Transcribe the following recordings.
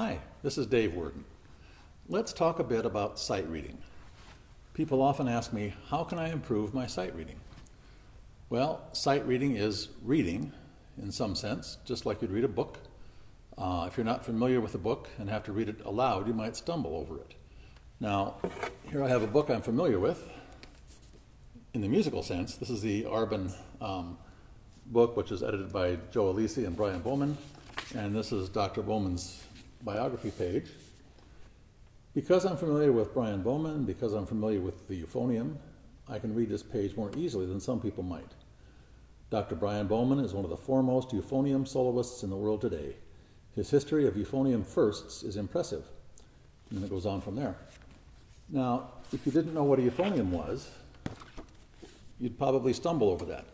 Hi, this is Dave Werden. Let's talk a bit about sight reading. People often ask me, how can I improve my sight reading? Well, sight reading is reading in some sense, just like you'd read a book. Uh, if you're not familiar with a book and have to read it aloud, you might stumble over it. Now, here I have a book I'm familiar with. In the musical sense, this is the Arban um, book, which is edited by Joe Alessi and Brian Bowman, and this is Dr. Bowman's biography page. Because I'm familiar with Brian Bowman, because I'm familiar with the euphonium, I can read this page more easily than some people might. Dr. Brian Bowman is one of the foremost euphonium soloists in the world today. His history of euphonium firsts is impressive. And it goes on from there. Now, if you didn't know what a euphonium was, you'd probably stumble over that.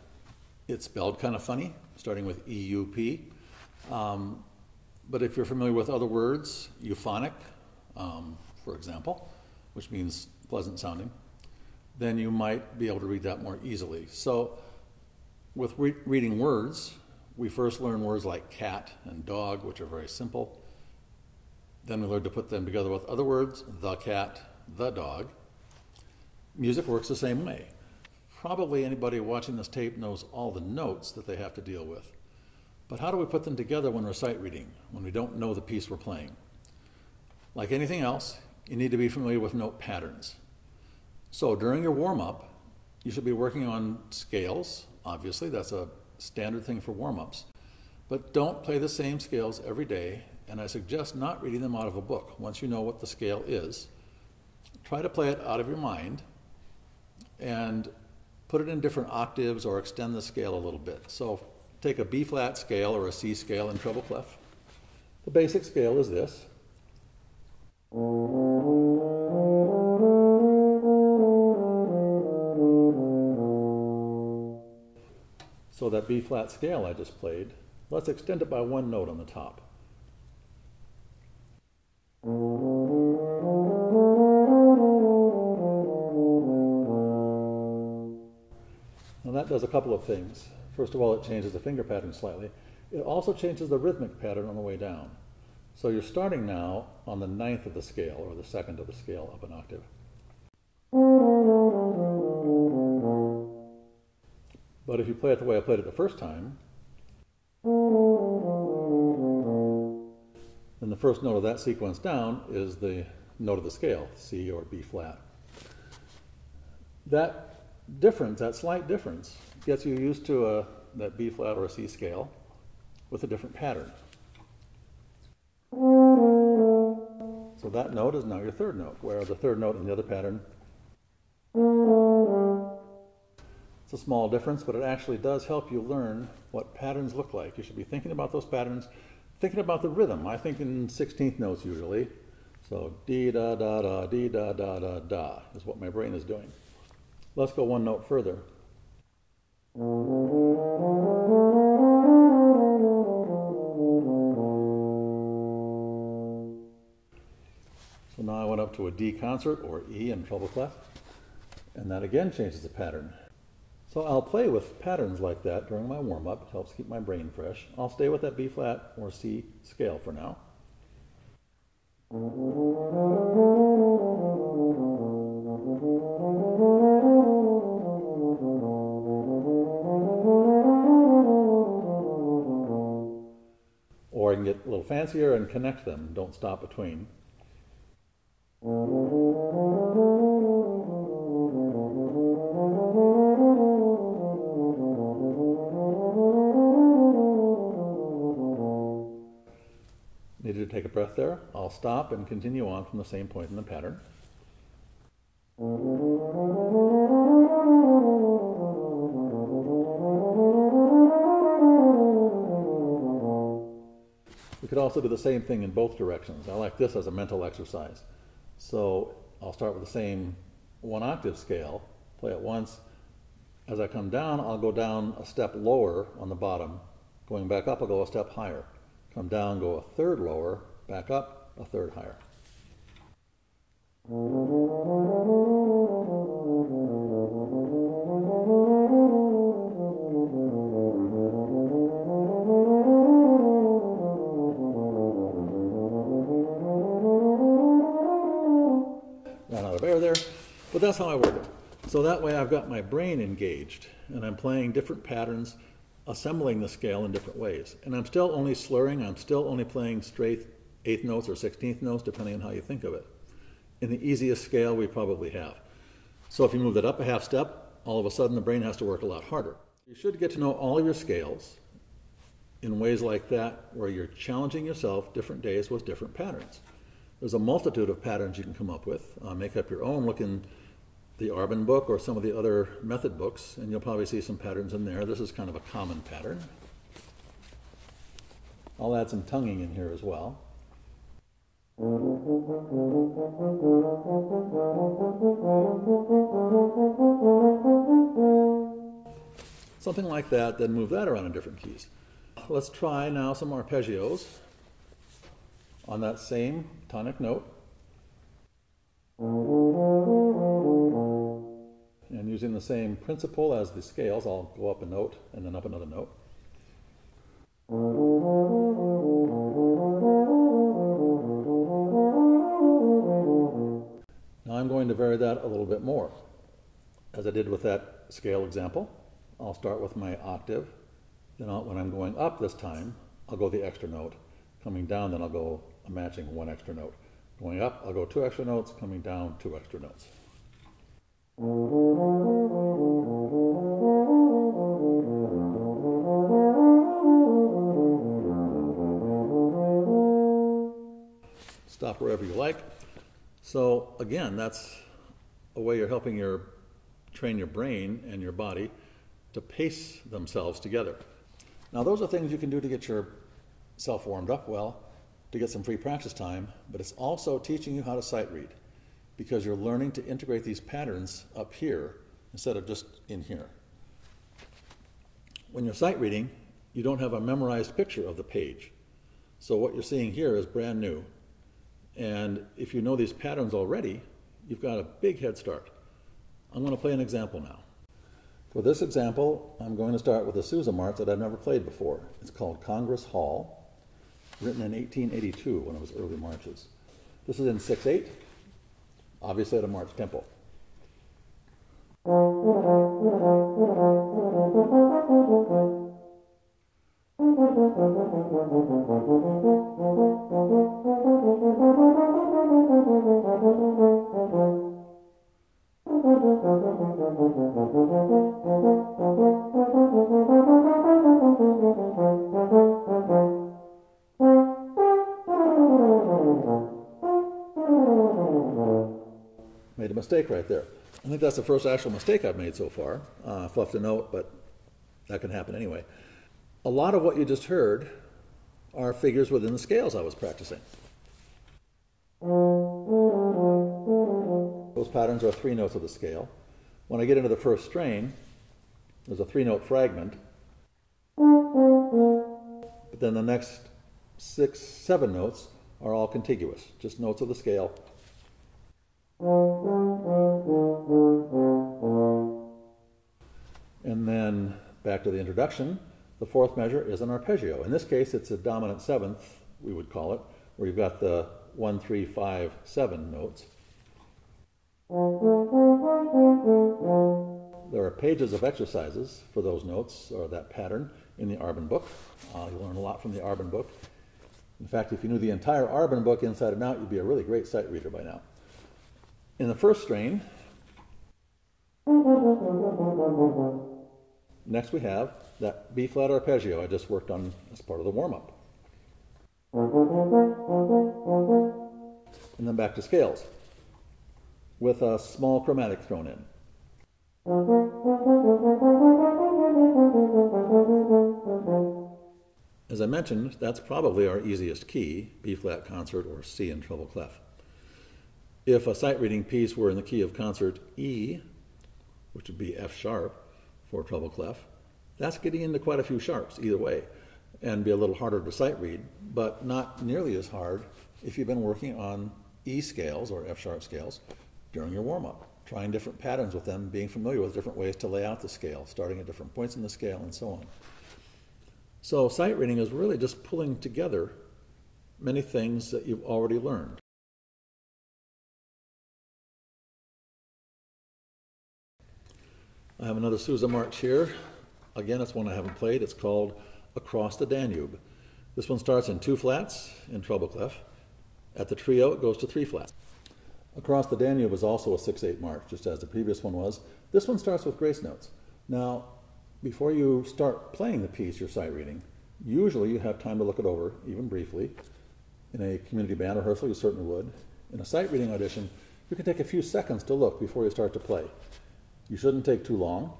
It's spelled kind of funny, starting with EUP. Um, but if you're familiar with other words, euphonic, um, for example, which means pleasant sounding, then you might be able to read that more easily. So, with re- reading words, we first learn words like cat and dog, which are very simple. Then we learn to put them together with other words, the cat, the dog. Music works the same way. Probably anybody watching this tape knows all the notes that they have to deal with. But how do we put them together when we're sight reading, when we don't know the piece we're playing? Like anything else, you need to be familiar with note patterns. So during your warm up, you should be working on scales, obviously, that's a standard thing for warm ups. But don't play the same scales every day, and I suggest not reading them out of a book. Once you know what the scale is, try to play it out of your mind and put it in different octaves or extend the scale a little bit. So take a B flat scale or a C scale in treble clef. The basic scale is this. So that B flat scale I just played, let's extend it by one note on the top. Now that does a couple of things. First of all, it changes the finger pattern slightly. It also changes the rhythmic pattern on the way down. So you're starting now on the ninth of the scale, or the second of the scale up an octave. But if you play it the way I played it the first time, then the first note of that sequence down is the note of the scale, C or B flat. That difference, that slight difference, gets you used to a, that B flat or a C scale with a different pattern. So that note is now your third note, where the third note in the other pattern it's a small difference, but it actually does help you learn what patterns look like. You should be thinking about those patterns, thinking about the rhythm. I think in 16th notes usually. So dee da da da dee da da da da is what my brain is doing. Let's go one note further. So now I went up to a D concert or E in treble clef, and that again changes the pattern. So I'll play with patterns like that during my warm up. It helps keep my brain fresh. I'll stay with that B flat or C scale for now. Or I can get a little fancier and connect them, don't stop between. Needed to take a breath there. I'll stop and continue on from the same point in the pattern. Also do the same thing in both directions. I like this as a mental exercise. So I'll start with the same one octave scale, play it once. As I come down, I'll go down a step lower on the bottom. Going back up, I'll go a step higher. Come down, go a third lower, back up, a third higher. That's how I work. So that way I've got my brain engaged and I'm playing different patterns, assembling the scale in different ways. And I'm still only slurring, I'm still only playing straight eighth notes or sixteenth notes, depending on how you think of it. In the easiest scale we probably have. So if you move that up a half step, all of a sudden the brain has to work a lot harder. You should get to know all your scales in ways like that where you're challenging yourself different days with different patterns. There's a multitude of patterns you can come up with. Uh, make up your own. Look in the Arban book or some of the other method books, and you'll probably see some patterns in there. This is kind of a common pattern. I'll add some tonguing in here as well. Something like that, then move that around in different keys. Let's try now some arpeggios on that same tonic note. Using the same principle as the scales, I'll go up a note and then up another note. Now I'm going to vary that a little bit more. As I did with that scale example, I'll start with my octave. Then I'll, when I'm going up this time, I'll go the extra note. Coming down, then I'll go a matching one extra note. Going up, I'll go two extra notes. Coming down, two extra notes. Stop wherever you like. So again, that's a way you're helping your train your brain and your body to pace themselves together. Now, those are things you can do to get yourself warmed up well, to get some free practice time, but it's also teaching you how to sight read because you're learning to integrate these patterns up here instead of just in here. When you're sight reading, you don't have a memorized picture of the page. So what you're seeing here is brand new. And if you know these patterns already, you've got a big head start. I'm going to play an example now. For this example, I'm going to start with a Sousa march that I've never played before. It's called Congress Hall, written in 1882, one of his early marches. This is in 6-8, obviously at a march tempo. mistake right there. I think that's the first actual mistake I've made so far. Uh, fluffed a note, but that can happen anyway. A lot of what you just heard are figures within the scales I was practicing. Those patterns are three notes of the scale. When I get into the first strain, there's a three note fragment, but then the next six, seven notes are all contiguous, just notes of the scale. And then back to the introduction, the fourth measure is an arpeggio. In this case, it's a dominant seventh, we would call it, where you've got the one, three, five, seven notes. There are pages of exercises for those notes or that pattern in the Arban book. Uh, you'll learn a lot from the Arban book. In fact, if you knew the entire Arban book inside and out, you'd be a really great sight reader by now. In the first strain, next we have that B flat arpeggio I just worked on as part of the warm up. And then back to scales with a small chromatic thrown in. As I mentioned, that's probably our easiest key, B flat concert or C in treble clef. If a sight reading piece were in the key of concert E, which would be F sharp for treble clef, that's getting into quite a few sharps either way and be a little harder to sight read, but not nearly as hard if you've been working on E scales or F sharp scales during your warm up, trying different patterns with them, being familiar with different ways to lay out the scale, starting at different points in the scale, and so on. So, sight reading is really just pulling together many things that you've already learned. I have another Sousa march here. Again, it's one I haven't played. It's called Across the Danube. This one starts in two flats in treble clef. At the trio, it goes to three flats. Across the Danube is also a 6-8 march, just as the previous one was. This one starts with grace notes. Now, before you start playing the piece you're sight reading, usually you have time to look it over, even briefly. In a community band rehearsal, you certainly would. In a sight reading audition, you can take a few seconds to look before you start to play. You shouldn't take too long,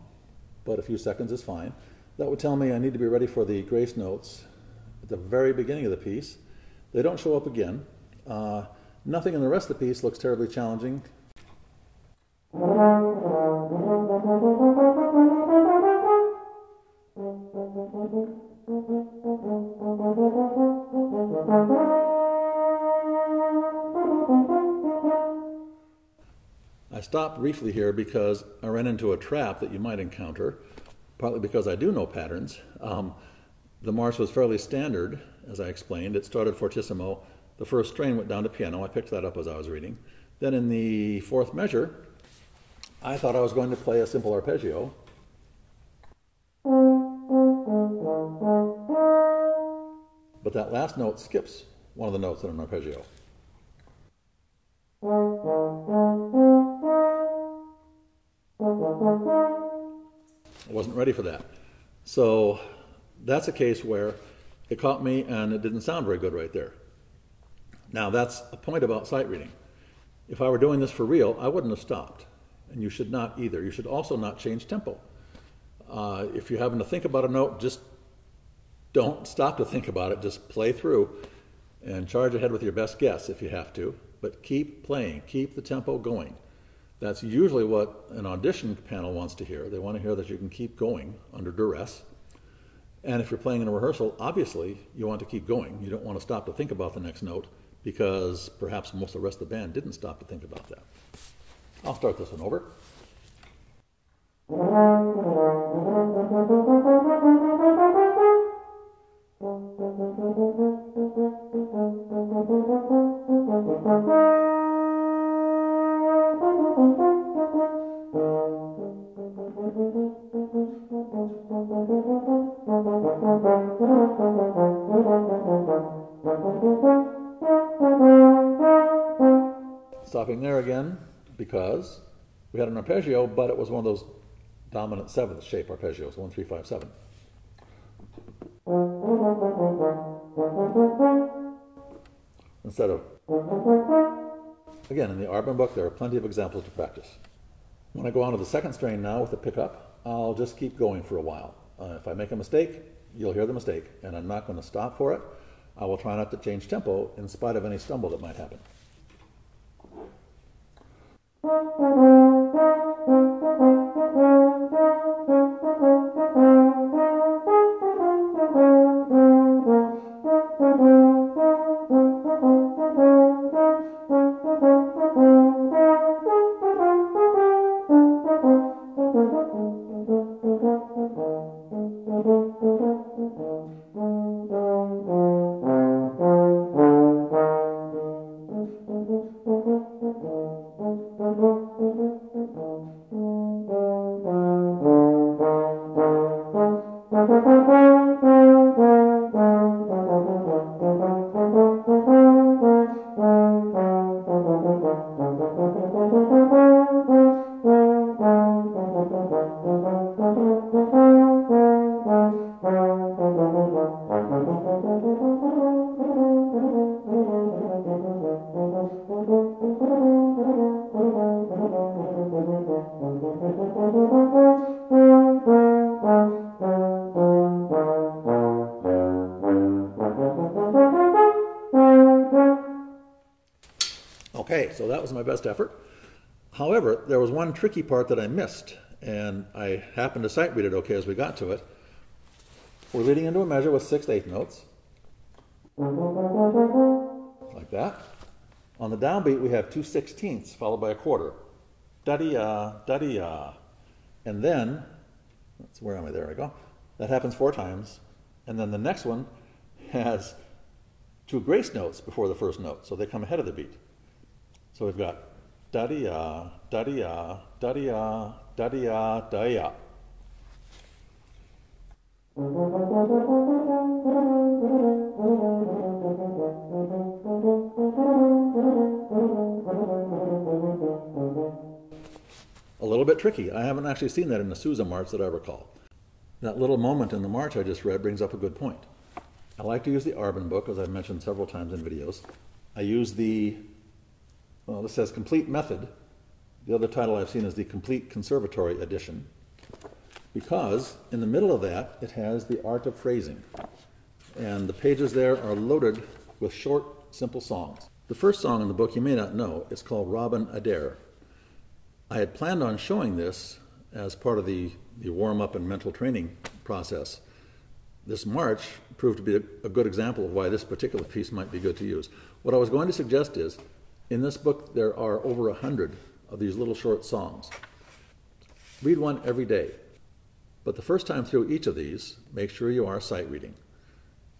but a few seconds is fine. That would tell me I need to be ready for the grace notes at the very beginning of the piece. They don't show up again. Uh, nothing in the rest of the piece looks terribly challenging. I stopped briefly here because I ran into a trap that you might encounter, partly because I do know patterns. Um, the march was fairly standard, as I explained. It started fortissimo. The first strain went down to piano. I picked that up as I was reading. Then in the fourth measure, I thought I was going to play a simple arpeggio. But that last note skips one of the notes in an arpeggio. I wasn't ready for that. So that's a case where it caught me and it didn't sound very good right there. Now, that's a point about sight reading. If I were doing this for real, I wouldn't have stopped. And you should not either. You should also not change tempo. Uh, if you're having to think about a note, just don't stop to think about it. Just play through and charge ahead with your best guess if you have to. But keep playing, keep the tempo going. That's usually what an audition panel wants to hear. They want to hear that you can keep going under duress. And if you're playing in a rehearsal, obviously you want to keep going. You don't want to stop to think about the next note because perhaps most of the rest of the band didn't stop to think about that. I'll start this one over. Stopping there again because we had an arpeggio, but it was one of those dominant seventh shape arpeggios, one, three, five, seven. Instead of, again, in the Arban book, there are plenty of examples to practice. When I go on to the second strain now with the pickup, I'll just keep going for a while. Uh, if I make a mistake, you'll hear the mistake, and I'm not going to stop for it. I will try not to change tempo in spite of any stumble that might happen. Okay, so that was my best effort. However, there was one tricky part that I missed, and I happened to sight read it okay as we got to it. We're leading into a measure with six eighth notes, like that. On the downbeat, we have two sixteenths followed by a quarter. Da-di-ya, da-di-ya. And then, that's where am I? There I go. That happens four times. And then the next one has two grace notes before the first note, so they come ahead of the beat. So we've got da-di-ya, da-di-ya, da-di-ya, da da da ya. A little bit tricky. I haven't actually seen that in the Sousa march that I recall. That little moment in the march I just read brings up a good point. I like to use the Arban book, as I've mentioned several times in videos. I use the, well, this says Complete Method. The other title I've seen is the Complete Conservatory Edition, because in the middle of that it has the art of phrasing. And the pages there are loaded with short, simple songs. The first song in the book you may not know. It's called Robin Adair. I had planned on showing this as part of the, the warm up and mental training process. This march proved to be a, a, good example of why this particular piece might be good to use. What I was going to suggest is in this book, there are over a hundred of these little short songs. Read one every day. But the first time through each of these, make sure you are sight reading.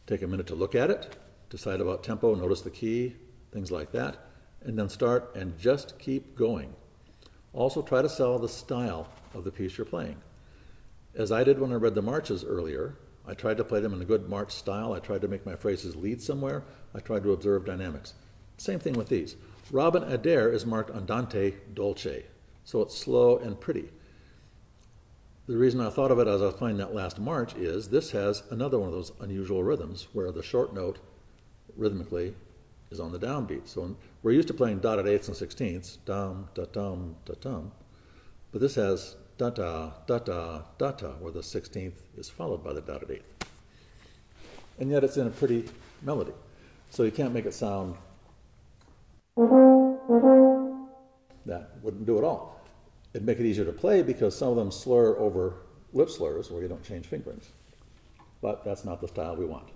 Take a minute to look at it, decide about tempo, notice the key, things like that, and then start and just keep going. Also, try to sell the style of the piece you're playing. As I did when I read the marches earlier, I tried to play them in a good march style. I tried to make my phrases lead somewhere. I tried to observe dynamics. Same thing with these. Robin Adair is marked andante dolce, so it's slow and pretty. The reason I thought of it as I was playing that last march is this has another one of those unusual rhythms where the short note rhythmically is on the downbeat. So we're used to playing dotted eighths and sixteenths, dum, da dum, da dum, but this has da da da da da da, where the sixteenth is followed by the dotted eighth. And yet it's in a pretty melody. So you can't make it sound that wouldn't do it all. It'd make it easier to play because some of them slur over lip slurs where you don't change fingerings. But that's not the style we want.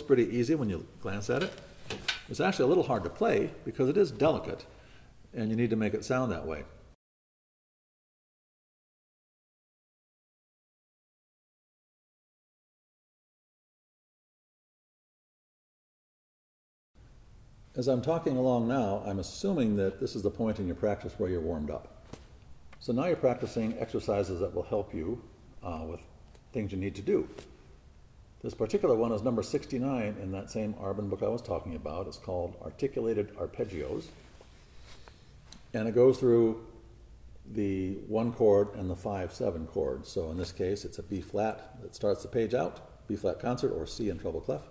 Looks pretty easy when you glance at it. It's actually a little hard to play because it is delicate and you need to make it sound that way. As I'm talking along now, I'm assuming that this is the point in your practice where you're warmed up. So now you're practicing exercises that will help you uh, with things you need to do. This particular one is number 69 in that same Arban book I was talking about. It's called Articulated Arpeggios. And it goes through the one chord and the five seven chords. So in this case, it's a B flat that starts the page out, B flat concert, or C in treble clef.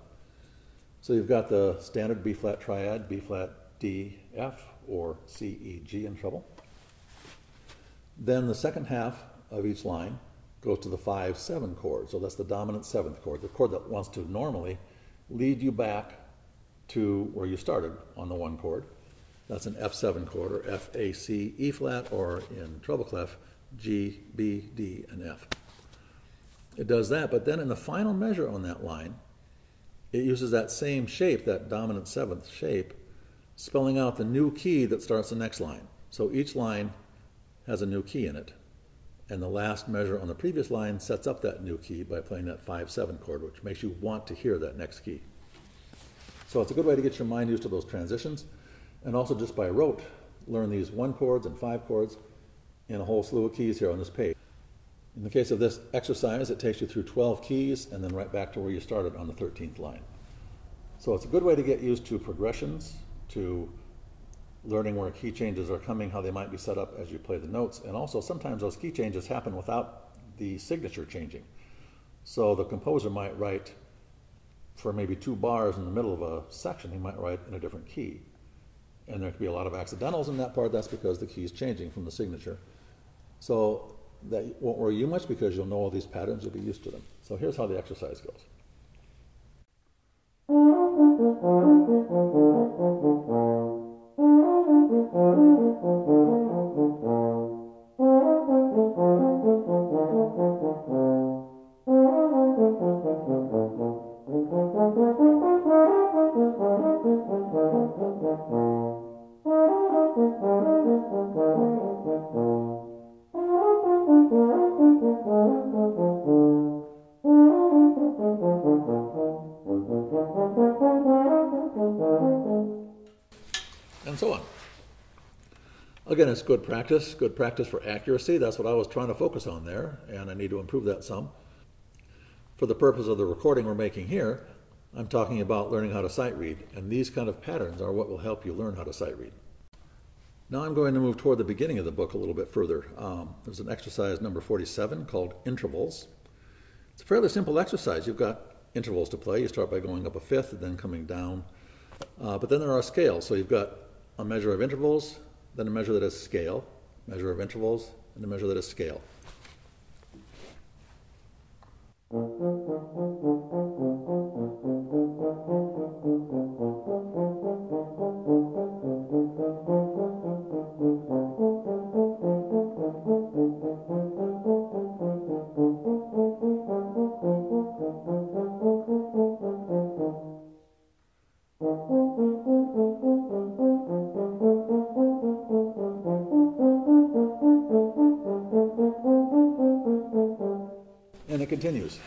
So you've got the standard B flat triad, B flat D F, or C E G in treble. Then the second half of each line goes to the 5 7 chord. So that's the dominant seventh chord, the chord that wants to normally lead you back to where you started on the one chord. That's an F7 chord, or F, A, C, E flat, or in treble clef, G, B, D, and F. It does that, but then in the final measure on that line, it uses that same shape, that dominant seventh shape, spelling out the new key that starts the next line. So each line has a new key in it and the last measure on the previous line sets up that new key by playing that 5-7 chord, which makes you want to hear that next key. So it's a good way to get your mind used to those transitions, and also just by rote, learn these one chords and five chords in a whole slew of keys here on this page. In the case of this exercise, it takes you through 12 keys and then right back to where you started on the 13th line. So it's a good way to get used to progressions, to learning where key changes are coming, how they might be set up as you play the notes, and also sometimes those key changes happen without the signature changing. So the composer might write for maybe two bars in the middle of a section, he might write in a different key. And there could be a lot of accidentals in that part. That's because the key is changing from the signature. So that won't worry you much because you'll know all these patterns, you'll be used to them. So here's how the exercise goes. Again, it's good practice, good practice for accuracy. That's what I was trying to focus on there, and I need to improve that some. For the purpose of the recording we're making here, I'm talking about learning how to sight read, and these kind of patterns are what will help you learn how to sight read. Now I'm going to move toward the beginning of the book a little bit further. Um, there's an exercise number 47 called intervals. It's a fairly simple exercise. You've got intervals to play. You start by going up a fifth and then coming down. Uh, but then there are scales. So you've got a measure of intervals, then a measure that is scale, measure of intervals, and a measure that is scale. Continues.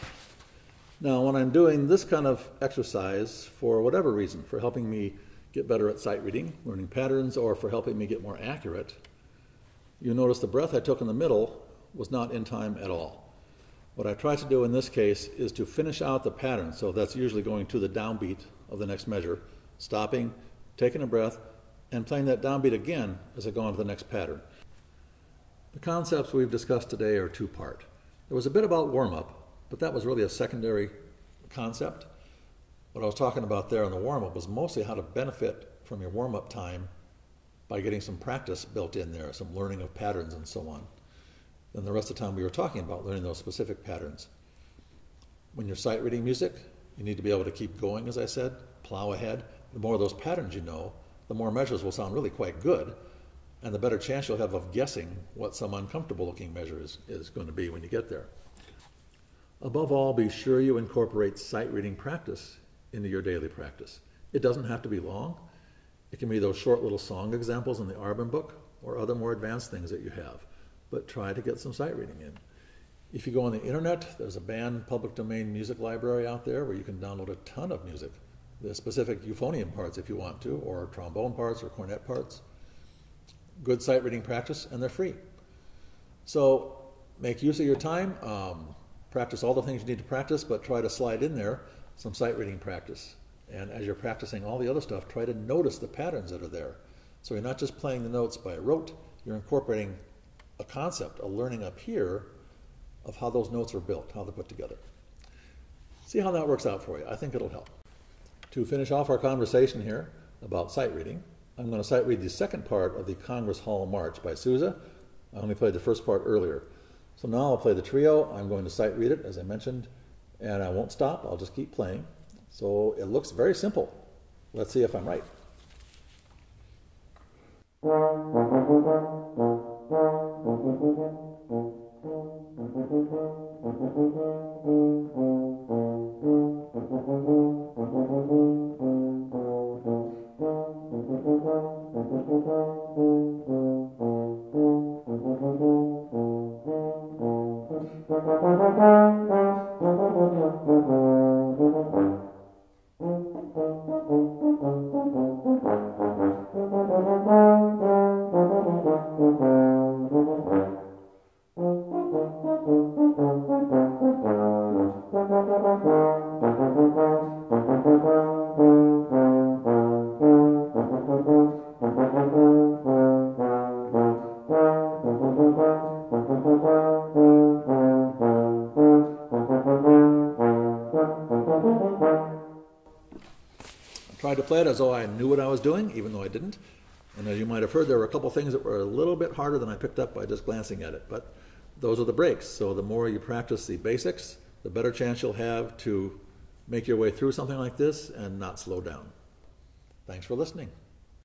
Now, when I'm doing this kind of exercise, for whatever reason, for helping me get better at sight reading, learning patterns, or for helping me get more accurate, you notice the breath I took in the middle was not in time at all. What I try to do in this case is to finish out the pattern, so that's usually going to the downbeat of the next measure, stopping, taking a breath, and playing that downbeat again as I go on to the next pattern. The concepts we've discussed today are two part. There was a bit about warm up, but that was really a secondary concept. What I was talking about there in the warm up was mostly how to benefit from your warm up time by getting some practice built in there, some learning of patterns and so on. Then the rest of the time we were talking about learning those specific patterns. When you're sight reading music, you need to be able to keep going, as I said, plow ahead. The more of those patterns you know, the more measures will sound really quite good, and the better chance you'll have of guessing what some uncomfortable looking measure is, is going to be when you get there. Above all, be sure you incorporate sight reading practice into your daily practice. It doesn't have to be long. It can be those short little song examples in the Arban book or other more advanced things that you have. But try to get some sight reading in. If you go on the internet, there's a band public domain music library out there where you can download a ton of music, the specific euphonium parts if you want to, or trombone parts or cornet parts good sight reading practice, and they're free. So make use of your time. Um, practice all the things you need to practice, but try to slide in there some sight reading practice. And as you're practicing all the other stuff, try to notice the patterns that are there. So you're not just playing the notes by rote, you're incorporating a concept, a learning up here of how those notes are built, how they're put together. See how that works out for you. I think it'll help. To finish off our conversation here about sight reading, I'm going to sight read the second part of the Congress Hall March by Sousa. I only played the first part earlier. So now I'll play the trio. I'm going to sight read it, as I mentioned, and I won't stop. I'll just keep playing. So it looks very simple. Let's see if I'm right. To play it as though I knew what I was doing, even though I didn't. And as you might have heard, there were a couple things that were a little bit harder than I picked up by just glancing at it. But those are the breaks. So the more you practice the basics, the better chance you'll have to make your way through something like this and not slow down. Thanks for listening.